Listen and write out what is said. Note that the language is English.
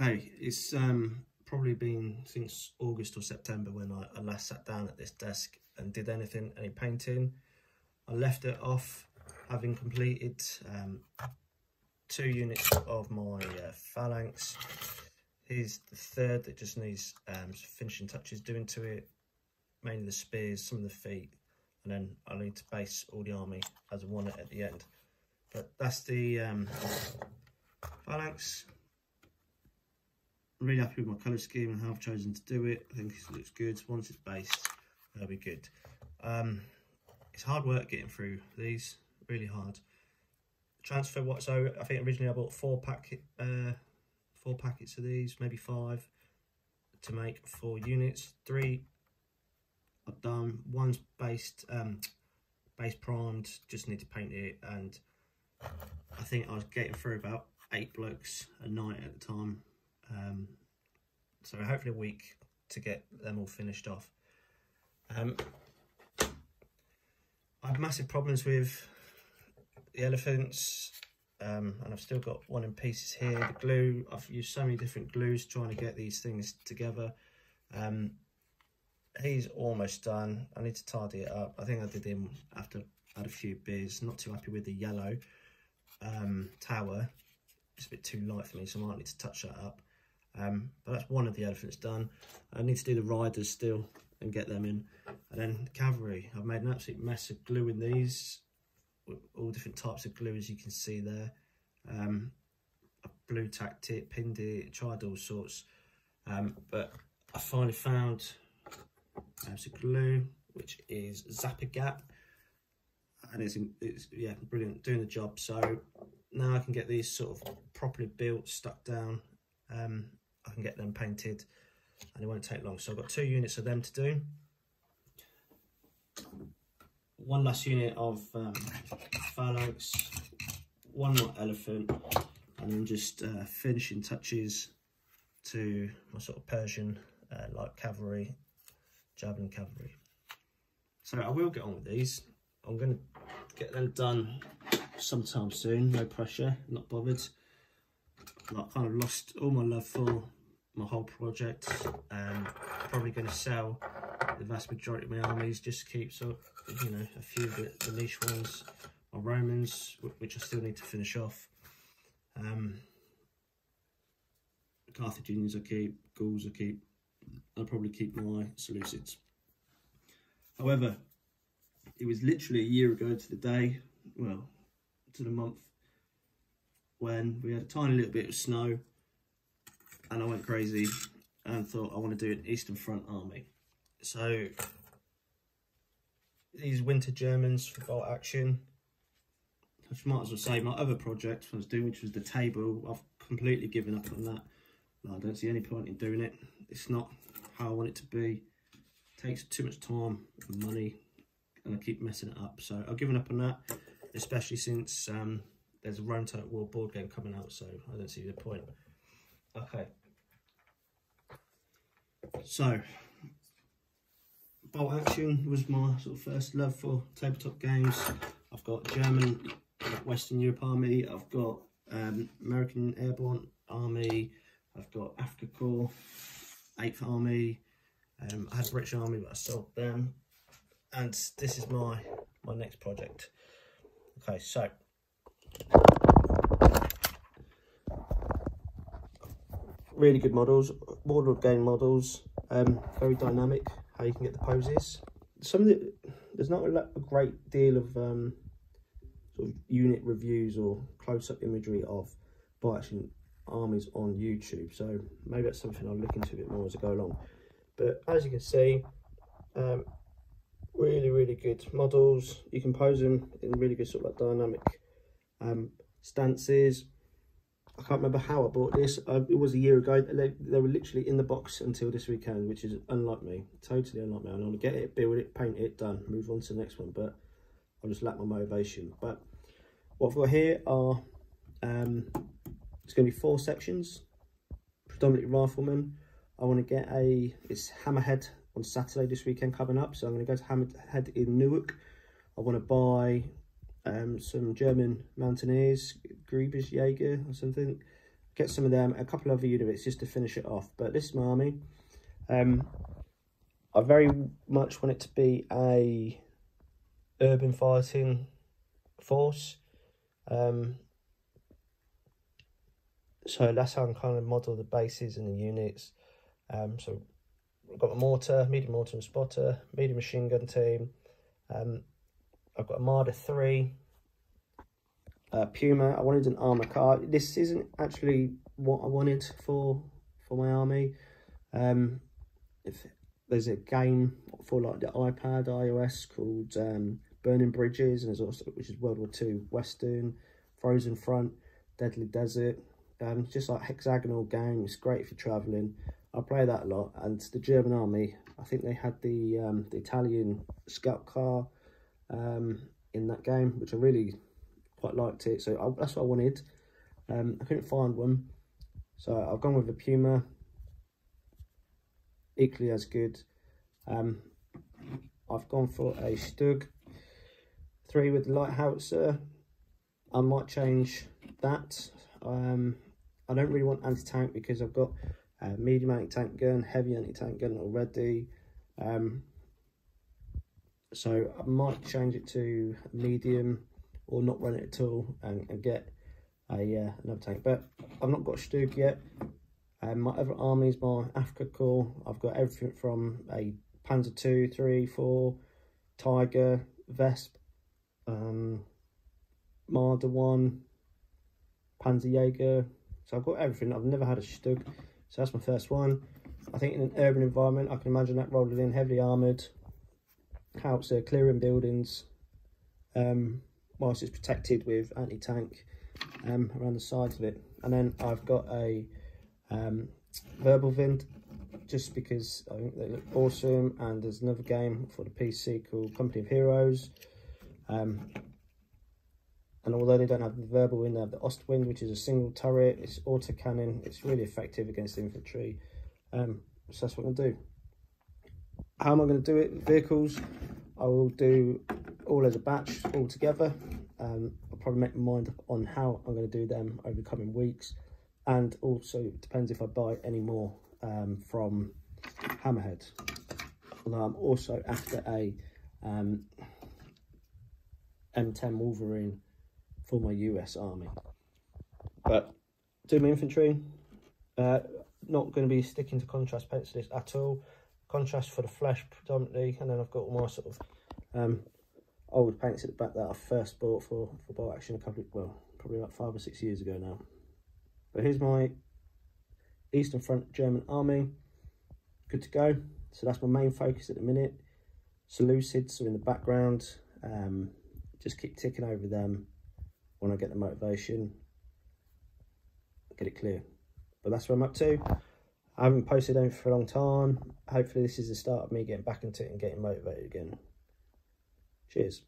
Okay, it's um, probably been since August or September when I, I last sat down at this desk and did anything, any painting. I left it off having completed um, two units of my uh, phalanx. Here's the third that just needs um, finishing touches doing to it, mainly the spears, some of the feet, and then I need to base all the army as one at the end. But that's the um, phalanx. I'm really happy with my colour scheme and how I've chosen to do it. I think it looks good. Once it's based, that'll be good. Um, it's hard work getting through these, really hard. Transfer what? So I think originally I bought four packet, uh, four packets of these, maybe five, to make four units. Three I've done. One's based, um, base primed. Just need to paint it, and I think I was getting through about eight blokes a night at the time. Um, so hopefully a week to get them all finished off. Um, I have massive problems with the elephants um, and I've still got one in pieces here. The glue, I've used so many different glues trying to get these things together. Um, he's almost done. I need to tidy it up. I think I did him after I had a few beers. Not too happy with the yellow um, tower. It's a bit too light for me, so I might need to touch that up. Um, but that's one of the elephants done. I need to do the riders still and get them in. And then the cavalry. I've made an absolute mess of gluing these. All different types of glue as you can see there. Um, I blue tacked it, pinned it, tried all sorts. Um, but I finally found um, some glue, which is Zap-A-Gap. And it's, it's, yeah, brilliant, doing the job. So now I can get these sort of properly built, stuck down. Um, I can get them painted and it won't take long. So I've got two units of them to do. One last unit of um, phalanx, one more elephant, and then just uh, finishing touches to my sort of Persian uh, like cavalry, javelin cavalry. So I will get on with these. I'm going to get them done sometime soon, no pressure, not bothered. Like kind of lost all my love for my whole project. Um, probably going to sell the vast majority of my armies, just keep so you know a few of the, the niche ones. My Romans, which I still need to finish off. Um, Carthaginians I keep, Gauls I keep. I'll probably keep my Seleucids. However, it was literally a year ago to the day, well, to the month, when we had a tiny little bit of snow and I went crazy and thought I want to do an Eastern Front army. So these winter Germans for bolt action. I might as well say my other project I was doing, which was the table. I've completely given up on that. I don't see any point in doing it. It's not how I want it to be. It takes too much time and money, and I keep messing it up. So I've given up on that, especially since um, there's a Rome Total War board game coming out. So I don't see the point. Okay. So, bolt action was my sort of first love for tabletop games. I've got German, Western Europe Army, I've got um, American Airborne Army, I've got Afrika Korps, 8th Army, um, I had British Army but I sold them. And this is my, my next project. Okay, so really good models, Warlord game models, um, very dynamic, how you can get the poses. Some of the, there's not a, great deal of um, sort of unit reviews or close-up imagery of action armies on YouTube, so maybe that's something I'll look into a bit more as I go along. But as you can see, um, really, really good models. You can pose them in really good sort of like dynamic um, stances, can't remember how I bought this. Uh, it was a year ago. They, they, were literally in the box until this weekend, which is unlike me. Totally unlike me. I want to get it, build it, paint it, done. Move on to the next one. But I just lack my motivation. But what I've got here are, um, it's going to be four sections. Predominantly riflemen. I want to get a, it's Hammerhead on Saturday this weekend coming up. So I'm going to go to Hammerhead in Newark. I want to buy um, some German mountaineers, Jäger or something, get some of them, a couple of other units just to finish it off. But this is my army. Um, I very much want it to be a urban fighting force. Um, so that's how I'm kind of model the bases and the units. Um, so I've got a mortar, medium mortar and spotter, medium machine gun team. Um, I've got a Marder 3, uh, Puma. I wanted an armor car. This isn't actually what I wanted for for my army. Um, if there's a game for like the iPad, iOS called um, Burning Bridges, and there's also which is World War Two Western, Frozen Front, Deadly Desert. Um, just like hexagonal game. It's great for travelling. I play that a lot. And the German army, I think they had the um, the Italian scout car um, in that game, which I really quite liked it. So I, that's what I wanted. Um, I couldn't find one. So I've gone with a Puma. Equally as good. Um, I've gone for a Stug 3 with the light howitzer. I might change that. Um, I don't really want anti-tank because I've got a medium anti-tank gun, heavy anti-tank gun already. Um, so I might change it to medium or not run it at all and, and get a uh, another tank. But I've not got Stug yet. Um, my other armies, my Afrika Korps, I've got everything from a Panzer 2, 3, 4, Tiger, Vesp, um, Marder 1, Panzer Jaeger. So I've got everything. I've never had a Stug. So that's my first one. I think in an urban environment, I can imagine that rolling in heavily armoured, howitzer, clearing buildings, um, whilst it's protected with anti-tank um, around the sides of it. And then I've got a um, Wirbelwind, just because I think they look awesome. And there's another game for the PC called Company of Heroes. Um, and although they don't have the Wirbelwind, they have the Ostwind, which is a single turret. It's auto cannon. It's really effective against infantry. Um, so that's what I'm going to do. How am I going to do it? Vehicles, I will do all as a batch, all together. Um, I'll probably make my mind up on how I'm going to do them over the coming weeks. And also, depends if I buy any more um, from Hammerhead. Although I'm also after a um, M10 Wolverine for my US Army. But do my infantry, uh, not going to be sticking to contrast pencils at all. Contrast for the flesh predominantly, and then I've got all my sort of um, old paints at the back that I first bought for, for Bolt Action a couple of, well, probably about five or six years ago now. But here's my Eastern Front German Army. Good to go. So that's my main focus at the minute. Seleucids are in the background. Um, just keep ticking over them when I get the motivation. Get it clear. But that's what I'm up to. I haven't posted anything for a long time. Hopefully this is the start of me getting back into it and getting motivated again. Cheers.